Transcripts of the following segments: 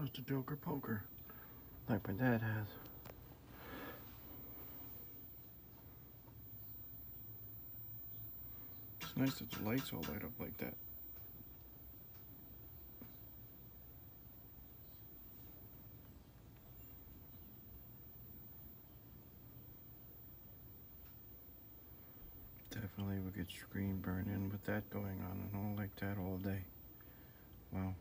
Just a Joker poker. Like my dad has. It's nice that the lights all light up like that. Definitely would get screen burn in with that going on and all like that all day. Wow.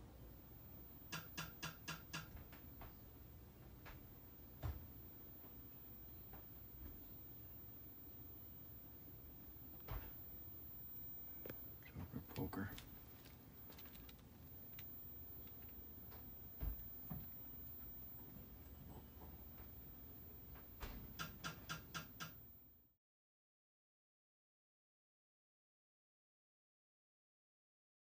forever.